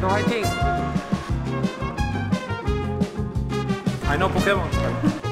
형 화이팅! 아이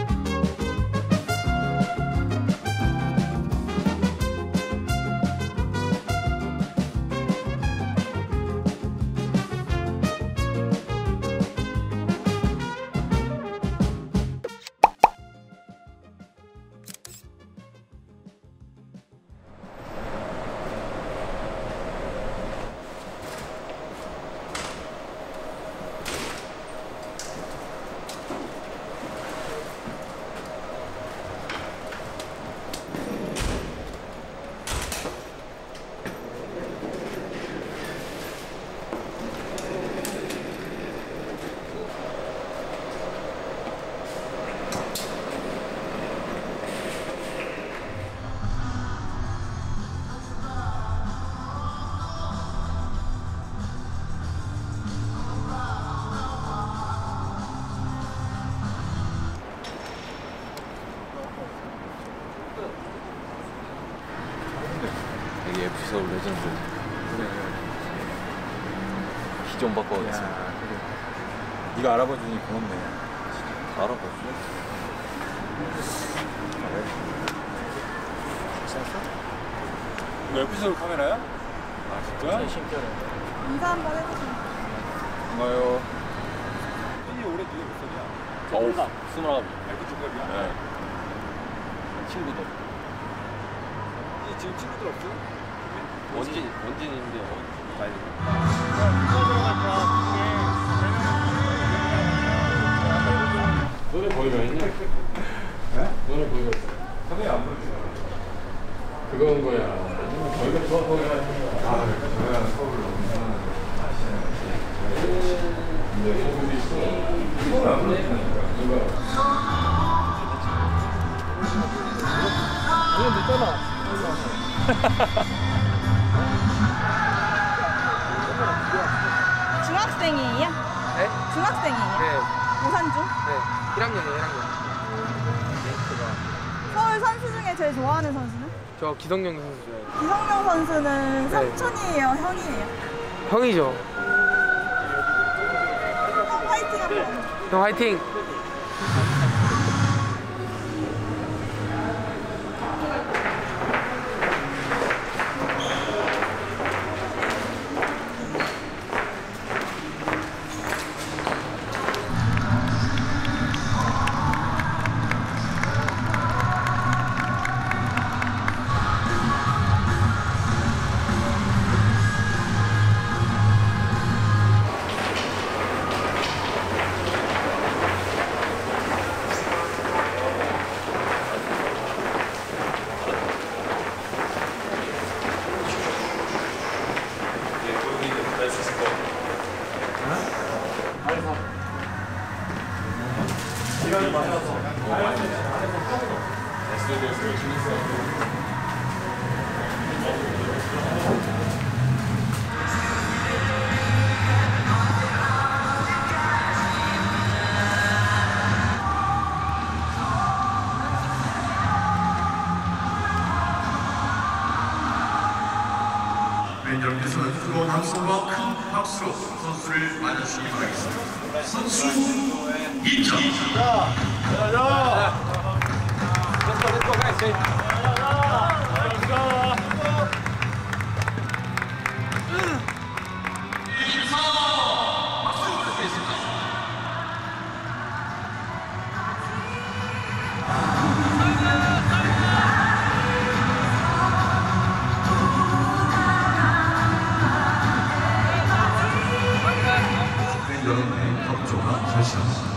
기존 바꿔가겠어 야, 그래. 네가 알아봐 주니 고맙네. 알아봤어? 이거 에피소드 카메라야? 아 진짜? 인사 한번 해주세요. 반가워요. 팬이 올해 되게 몇 살이야? 어우 스물아홉 알고 중갑이야? 네. 친구들 이 지금 친구들 없어? 원진 원진인데 어, 나이 너네 거기 가 있냐? 너네 거기 가 있어 카메라 안 보여주잖아. 그건 거야 거기가 좋아 거기가 아, 그러니까 저희가 서울을 너무 근데 거기도 있어. 이건 안 보여주니까. 누가? 중학생이에요? 네? 중학생이에요? 네, 고산중? 네. 1학년이에요, 1학년. 서울 선수 중에 제일 좋아하는 선수는? 저 기성용 선수 좋아해요. 기성용 선수는 네. 삼촌이에요, 형이에요? 형이죠. 형 화이팅 한번. 형 화이팅! 여러분께서는 뜨거운 함성과 큰 박수로 선수를 맞아주시기 바라겠습니다. 선수 입장! 네, 여러분의 협조가 절실합니다.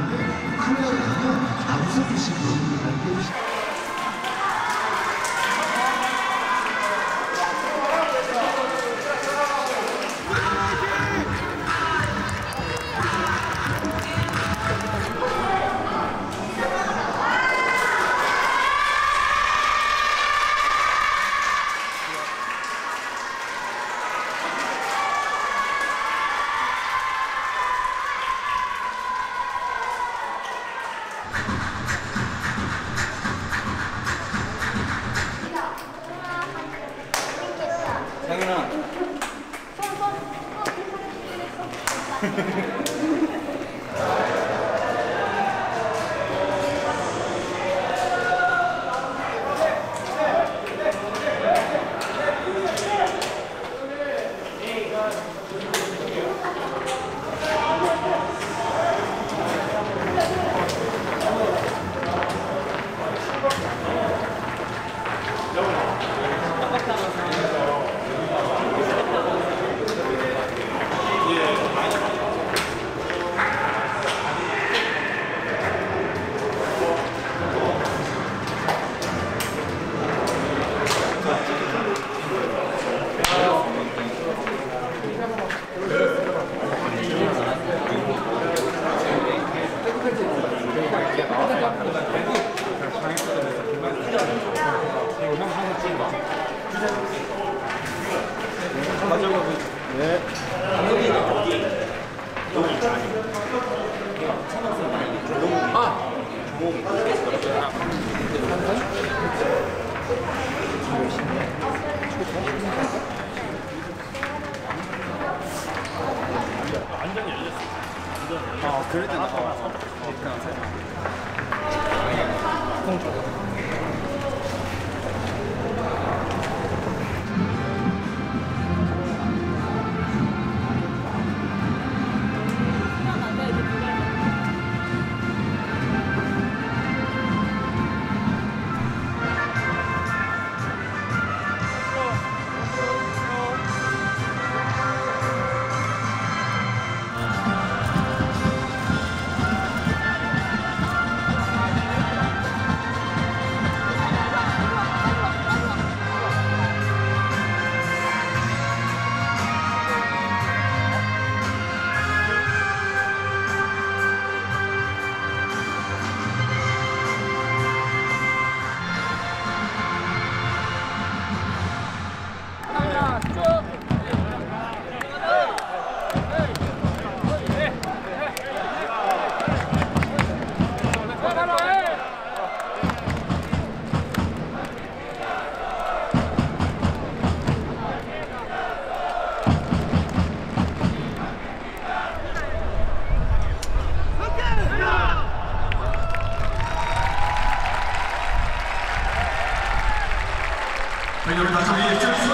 Hang on. より高め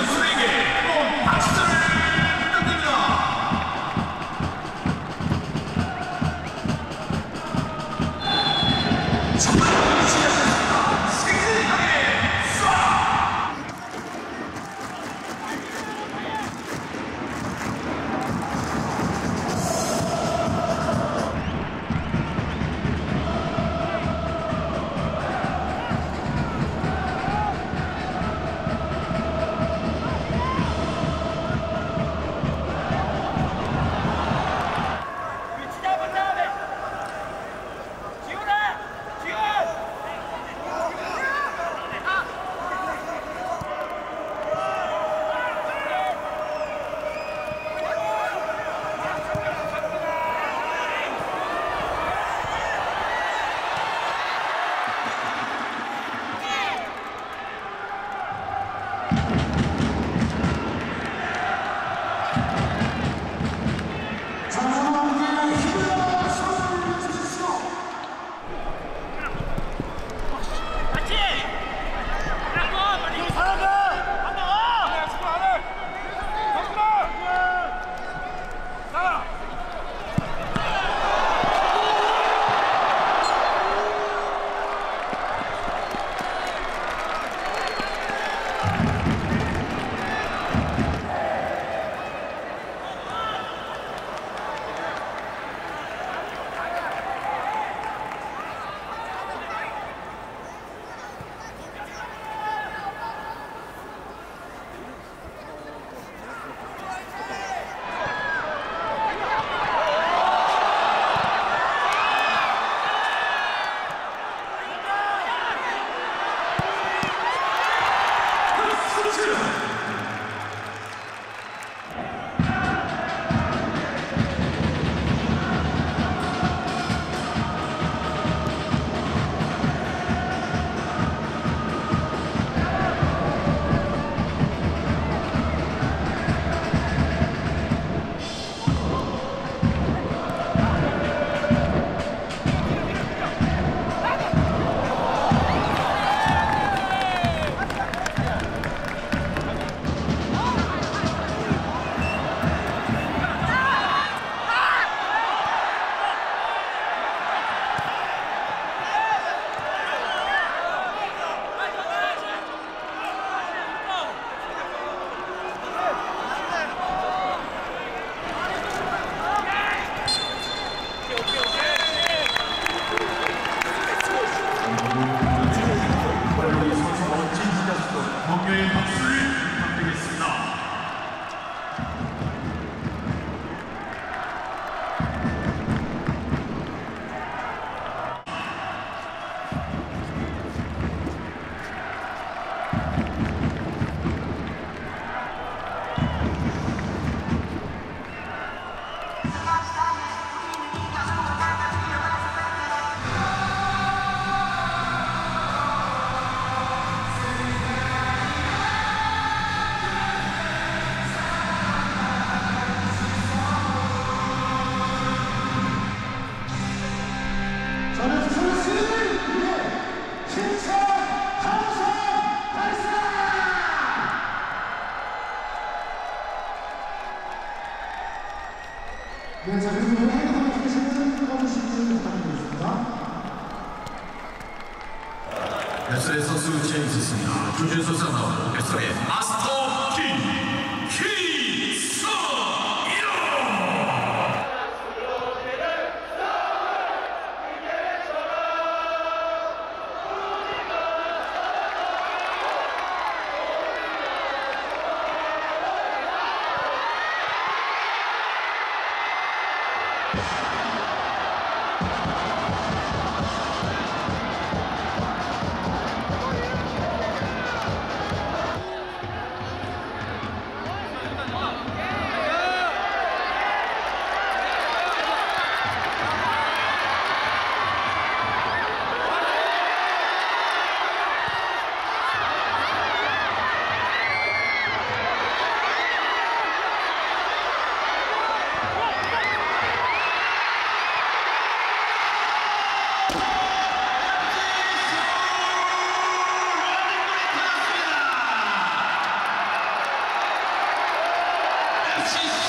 し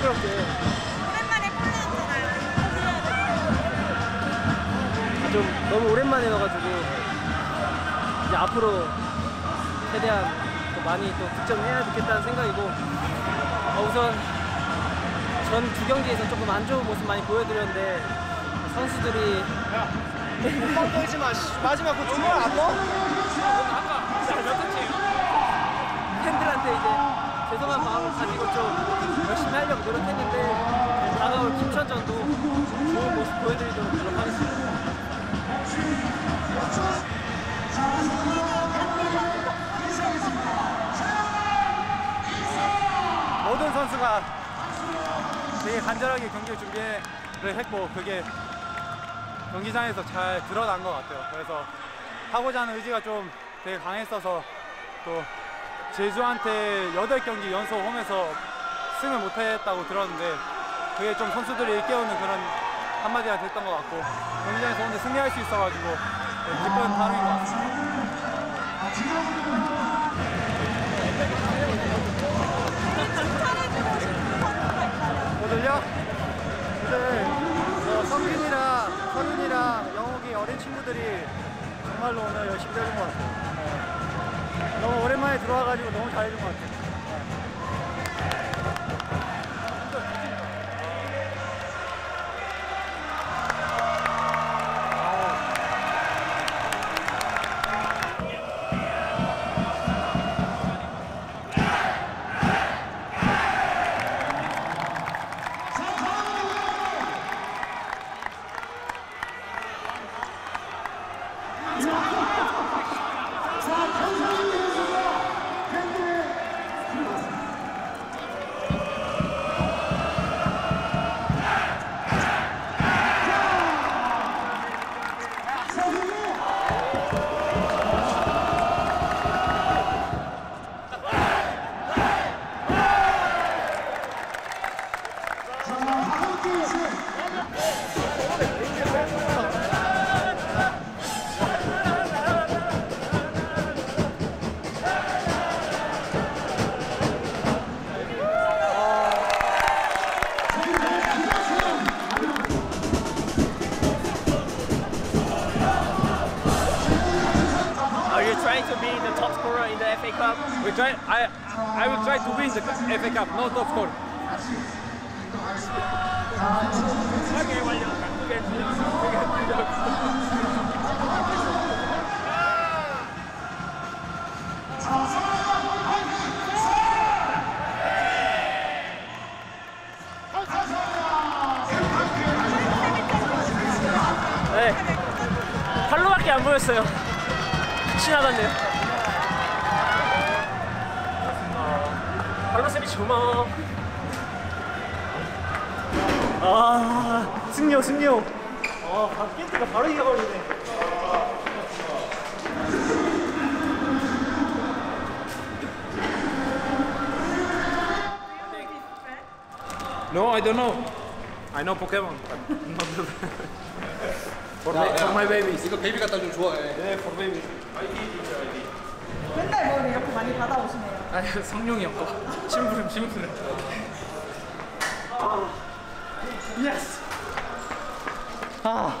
오랜만에 골 넣었잖아요. 이거 좀 너무 오랜만에 넣어가지고 이제 앞으로 최대한 또 많이 또 득점해야 되겠다는 생각이고 어, 우선 전 두 경기에서 조금 안 좋은 모습 많이 보여드렸는데 선수들이 뻥 떨지 마 마지막 그안 넣어? 팬들한테 이제 죄송한 마음을 가지고 좀 열심히 하려고 노력했는데 다가올 김천전도 좋은 모습 보여드리도록 노력하겠습니다. 모든 선수가 되게 간절하게 경기를 준비를 했고 그게 경기장에서 잘 드러난 것 같아요. 그래서 하고자 하는 의지가 좀 되게 강했어서 또 제주한테 8경기 연속 홈에서 승을 못했다고 들었는데 그게 좀 선수들이 일깨우는 그런 한마디가 됐던 것 같고 경기장에서 오늘 승리할 수 있어가지고 네, 기쁜 하루인 것 같습니다. 오늘요? 오늘 어, 성균이랑 서윤이랑 영욱이 어린 친구들이 정말로 오늘 열심히 해준 것 같아요. 네. 너무 오랜만에 들어와가지고 너무 잘해준 것 같아요. We try. I I will try to win the FA Cup. No top score. 네. 팔로밖에 안 보였어요. 신나갔네요. 팔로 쌤이 고마워. 아, 승리요, 승리요. 아, 바스켓트가 바로 이겨버리네. No, I don't know. I know Pokemon. but not the- for, my, for my babies. 이거 베이비 갖다 좀 좋아해. 맨날 뭘 이렇게 많이 받아오시네요. 아니 성룡이 형 거. 심부름 심부름. 예스! 아,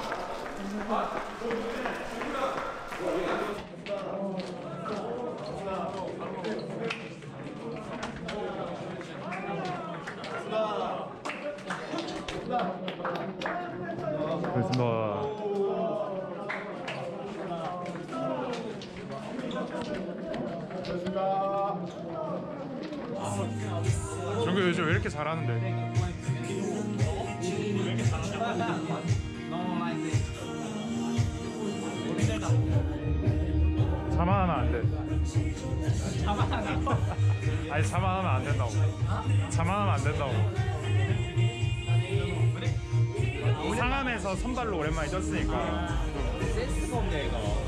그렇습니다. 정규 요즘 왜 이렇게 잘하는데? 자만하면 안 돼. 아니 자만하면 안 된다고. 자만하면 안 된다고. 상암에서 선발로 오랜만에 떴으니까 좀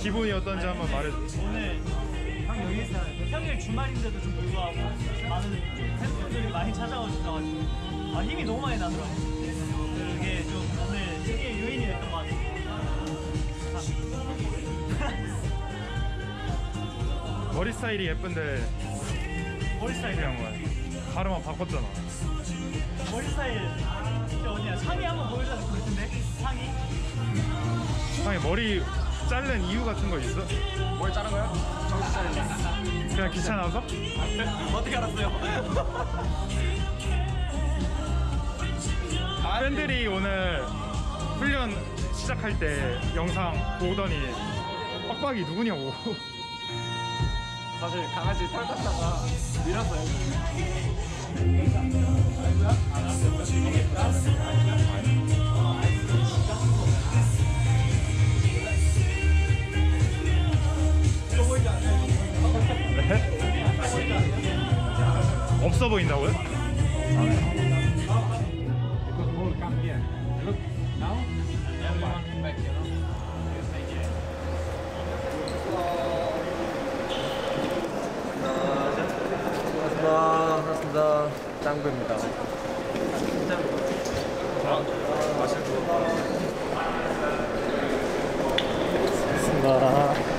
기분이 어떤지 한번 말해. 오늘 형 여기 있어요. 평일 주말인데도 좀 불구하고 많은 팬분들이 많이 찾아오셔가지고 아, 힘이 너무 많이 나더라고요. 그게 좀 오늘 승리의 요인이 됐던 것 같아요. 머리 스타일이 예쁜데 머리 스타일 그냥 거야. 가르마 바꿨잖아. 머리 스타일 진짜 어디야? 상의 한번 보여줘도 좋을 텐데 상의 아니 머리 자른 이유 같은 거 있어? 뭘 자른 거야? 정신 차리네. 그냥 귀찮아서? 어떻게 알았어요? 팬들이 오늘 훈련 시작할 때 영상 보더니 빡빡이 누구냐고. 사실 강아지 털 깎다가 밀었어요. 네? 없어 보인다고요? 반갑습니다. 반갑습니다. 짱구입니다. 반갑습니다.